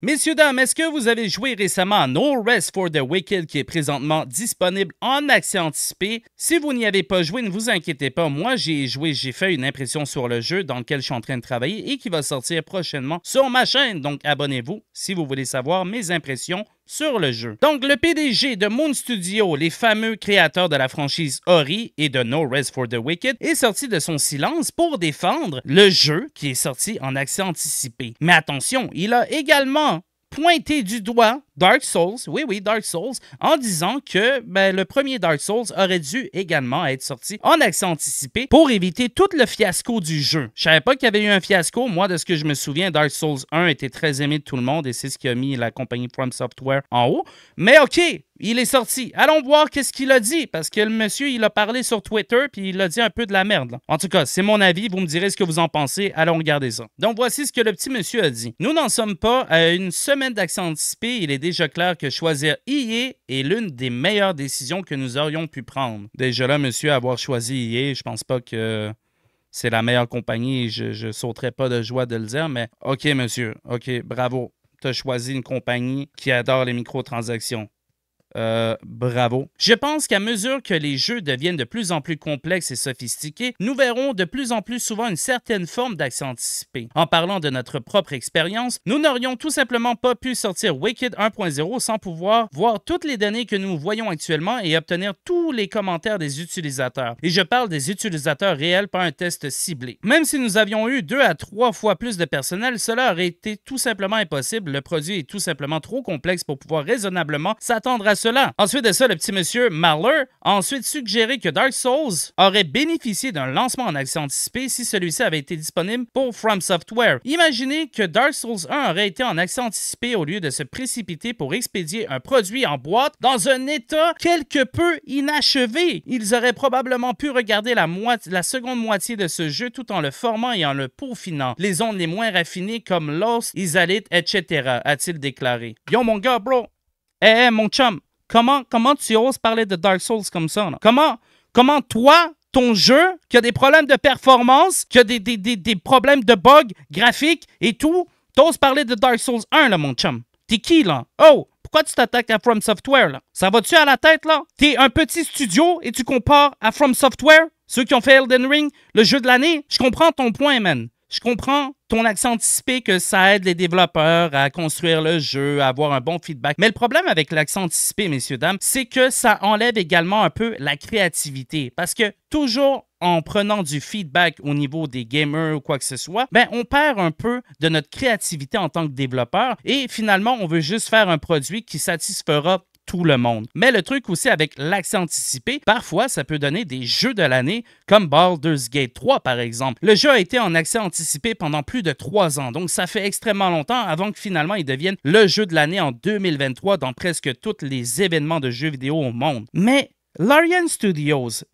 Messieurs, dames, est-ce que vous avez joué récemment à No Rest for the Wicked qui est présentement disponible en accès anticipé? Si vous n'y avez pas joué, ne vous inquiétez pas. Moi, j'ai joué, j'ai fait une impression sur le jeu dans lequel je suis en train de travailler et qui va sortir prochainement sur ma chaîne. Donc, abonnez-vous si vous voulez savoir mes impressions sur le jeu. Donc, le PDG de Moon Studio, les fameux créateurs de la franchise Ori et de No Rest for the Wicked, est sorti de son silence pour défendre le jeu qui est sorti en accès anticipé. Mais attention, il a également pointé du doigt Dark Souls, oui, oui, Dark Souls, en disant que ben, le premier Dark Souls aurait dû également être sorti en accès anticipé pour éviter tout le fiasco du jeu. Je savais pas qu'il y avait eu un fiasco. Moi, de ce que je me souviens, Dark Souls 1 était très aimé de tout le monde et c'est ce qui a mis la compagnie From Software en haut. Mais OK, il est sorti. Allons voir qu'est-ce qu'il a dit, parce que le monsieur, il a parlé sur Twitter, puis il a dit un peu de la merde. En tout cas, c'est mon avis, vous me direz ce que vous en pensez. Allons regarder ça. Donc voici ce que le petit monsieur a dit. Nous n'en sommes pas à une semaine d'accès anticipé. Il est déjà clair que choisir EA est l'une des meilleures décisions que nous aurions pu prendre. Déjà là, monsieur, avoir choisi EA, je pense pas que c'est la meilleure compagnie. Je ne sauterai pas de joie de le dire, mais OK, monsieur. OK, bravo. Tu as choisi une compagnie qui adore les microtransactions. Euh, bravo. Je pense qu'à mesure que les jeux deviennent de plus en plus complexes et sophistiqués, nous verrons de plus en plus souvent une certaine forme d'accès anticipé. En parlant de notre propre expérience, nous n'aurions tout simplement pas pu sortir Wicked 1.0 sans pouvoir voir toutes les données que nous voyons actuellement et obtenir tous les commentaires des utilisateurs. Et je parle des utilisateurs réels, pas un test ciblé. Même si nous avions eu deux à trois fois plus de personnel, cela aurait été tout simplement impossible. Le produit est tout simplement trop complexe pour pouvoir raisonnablement s'attendre à Ensuite de ça, le petit monsieur Marler a ensuite suggéré que Dark Souls aurait bénéficié d'un lancement en accès anticipé si celui-ci avait été disponible pour From Software. Imaginez que Dark Souls 1 aurait été en accès anticipé au lieu de se précipiter pour expédier un produit en boîte dans un état quelque peu inachevé. Ils auraient probablement pu regarder la, seconde moitié de ce jeu tout en le formant et en le peaufinant. Les ondes les moins raffinées comme Lost, Isalite, etc., a-t-il déclaré. Yo mon gars, bro! Eh, eh, mon chum, Comment, comment tu oses parler de Dark Souls comme ça? Comment, comment toi, ton jeu, qui a des problèmes de performance, qui a des, des, des, problèmes de bugs graphiques et tout, t'oses parler de Dark Souls 1, là, mon chum? T'es qui, là? Oh, pourquoi tu t'attaques à From Software, là? Ça va-tu à la tête, là? T'es un petit studio et tu compares à From Software? Ceux qui ont fait Elden Ring, le jeu de l'année? Je comprends ton point, man. Je comprends ton accent anticipé que ça aide les développeurs à construire le jeu, à avoir un bon feedback. Mais le problème avec l'accent anticipé, messieurs, dames, c'est que ça enlève également un peu la créativité. Parce que toujours en prenant du feedback au niveau des gamers ou quoi que ce soit, ben on perd un peu de notre créativité en tant que développeur et finalement on veut juste faire un produit qui satisfera tout le monde. Mais le truc aussi avec l'accès anticipé, parfois ça peut donner des jeux de l'année comme Baldur's Gate 3 par exemple. Le jeu a été en accès anticipé pendant plus de trois ans, donc ça fait extrêmement longtemps avant que finalement il devienne le jeu de l'année en 2023 dans presque tous les événements de jeux vidéo au monde. Mais Larian Studios,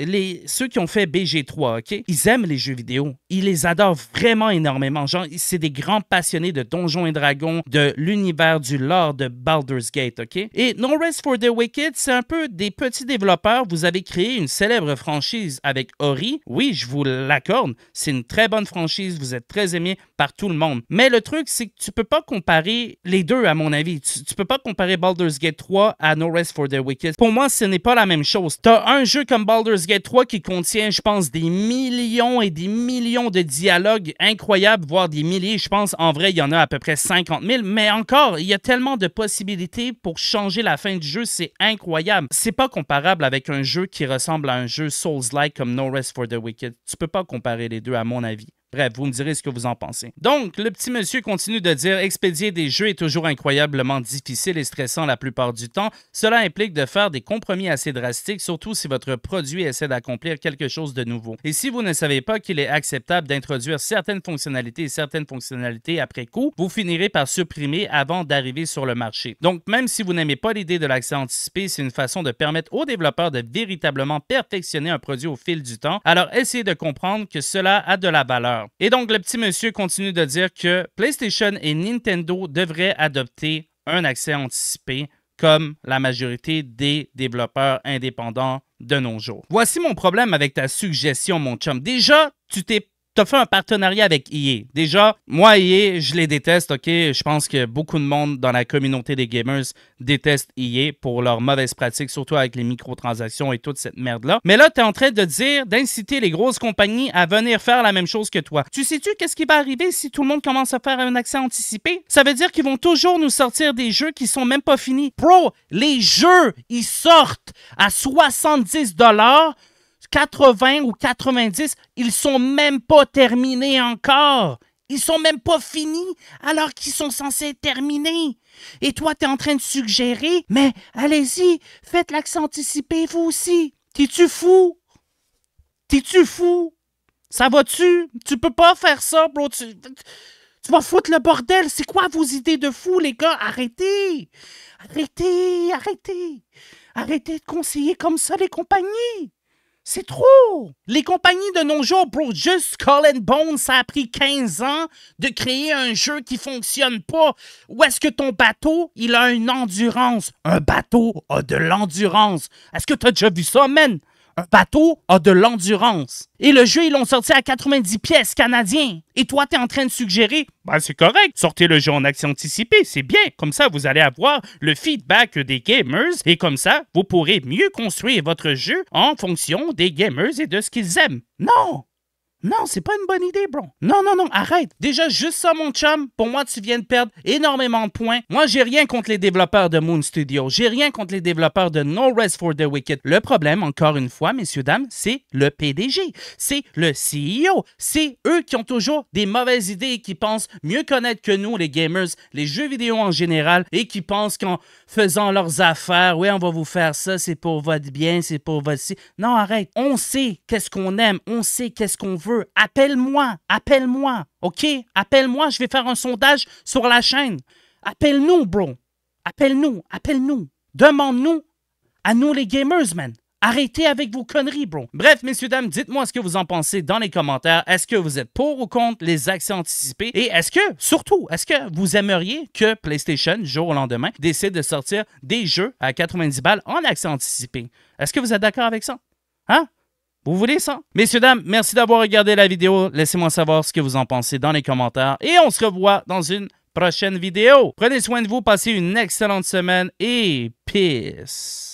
ceux qui ont fait BG3, OK, ils aiment les jeux vidéo. Ils les adorent vraiment énormément. C'est des grands passionnés de Donjons et Dragons, de l'univers du lore de Baldur's Gate? Et No Rest for the Wicked, c'est un peu des petits développeurs. Vous avez créé une célèbre franchise avec Ori. Oui, je vous l'accorde. C'est une très bonne franchise. Vous êtes très aimé par tout le monde. Mais le truc, c'est que tu peux pas comparer les deux, à mon avis. Tu, tu peux pas comparer Baldur's Gate 3 à No Rest for the Wicked. Pour moi, ce n'est pas la même chose. T'as un jeu comme Baldur's Gate 3 qui contient, je pense, des millions et des millions de dialogues incroyables, voire des milliers. Je pense, en vrai, il y en a à peu près 50 000. Mais encore, il y a tellement de possibilités pour changer la fin du jeu. C'est incroyable. C'est pas comparable avec un jeu qui ressemble à un jeu Souls-like comme No Rest for the Wicked. Tu peux pas comparer les deux, à mon avis. Bref, vous me direz ce que vous en pensez. Donc, le petit monsieur continue de dire expédier des jeux est toujours incroyablement difficile et stressant la plupart du temps. Cela implique de faire des compromis assez drastiques, surtout si votre produit essaie d'accomplir quelque chose de nouveau. Et si vous ne savez pas qu'il est acceptable d'introduire certaines fonctionnalités et certaines fonctionnalités après coup, vous finirez par supprimer avant d'arriver sur le marché. Donc, même si vous n'aimez pas l'idée de l'accès anticipé, c'est une façon de permettre aux développeurs de véritablement perfectionner un produit au fil du temps. Alors, essayez de comprendre que cela a de la valeur. Et donc, le petit monsieur continue de dire que PlayStation et Nintendo devraient adopter un accès anticipé comme la majorité des développeurs indépendants de nos jours. Voici mon problème avec ta suggestion, mon chum. Déjà, tu t'es t'as fait un partenariat avec EA. Déjà, moi, EA, je les déteste, OK? Je pense que beaucoup de monde dans la communauté des gamers déteste EA pour leurs mauvaises pratiques, surtout avec les microtransactions et toute cette merde-là. Mais là, t'es en train de dire, d'inciter les grosses compagnies à venir faire la même chose que toi. Tu sais-tu qu'est-ce qui va arriver si tout le monde commence à faire un accès anticipé? Ça veut dire qu'ils vont toujours nous sortir des jeux qui sont même pas finis. Bro, les jeux, ils sortent à 70 dollars 80 ou 90, ils sont même pas terminés encore. Ils sont même pas finis alors qu'ils sont censés être terminés. Et toi, tu es en train de suggérer, mais allez-y, faites l'accent anticipé vous aussi. T'es-tu fou? T'es-tu fou? Ça va-tu? Tu peux pas faire ça, bro. Tu, tu vas foutre le bordel. C'est quoi vos idées de fou, les gars? Arrêtez! Arrêtez! Arrêtez! Arrêtez de conseiller comme ça les compagnies! C'est trop! Les compagnies de nos jours, bro, juste Skull and Bones, ça a pris 15 ans de créer un jeu qui fonctionne pas. Où est-ce que ton bateau, il a une endurance? Un bateau a de l'endurance. Est-ce que t'as déjà vu ça, man? Un bateau a de l'endurance. Et le jeu, ils l'ont sorti à 90 pièces canadiens. Et toi, t'es en train de suggérer, ben c'est correct, sortez le jeu en action anticipée, c'est bien. Comme ça, vous allez avoir le feedback des gamers et comme ça, vous pourrez mieux construire votre jeu en fonction des gamers et de ce qu'ils aiment. Non! Non, c'est pas une bonne idée, bro. Non, non, non, arrête. Déjà, juste ça, mon chum, pour moi, tu viens de perdre énormément de points. Moi, j'ai rien contre les développeurs de Moon Studio. J'ai rien contre les développeurs de No Rest for the Wicked. Le problème, encore une fois, messieurs, dames, c'est le PDG. C'est le CEO. C'est eux qui ont toujours des mauvaises idées et qui pensent mieux connaître que nous, les gamers, les jeux vidéo en général, et qui pensent qu'en faisant leurs affaires, oui, on va vous faire ça, c'est pour votre bien, c'est pour votre... Non, arrête. On sait qu'est-ce qu'on aime. On sait qu'est-ce qu'on veut appelle-moi, appelle-moi, OK? Appelle-moi, je vais faire un sondage sur la chaîne. Appelle-nous, bro. Appelle-nous, appelle-nous. Demande-nous à nous les gamers, man. Arrêtez avec vos conneries, bro. Bref, messieurs, dames, dites-moi ce que vous en pensez dans les commentaires. Est-ce que vous êtes pour ou contre les accès anticipés? Et est-ce que, surtout, est-ce que vous aimeriez que PlayStation, jour au lendemain, décide de sortir des jeux à 90 balles en accès anticipé? Est-ce que vous êtes d'accord avec ça? Hein? Vous voulez ça? Messieurs, dames, merci d'avoir regardé la vidéo. Laissez-moi savoir ce que vous en pensez dans les commentaires et on se revoit dans une prochaine vidéo. Prenez soin de vous, passez une excellente semaine et peace.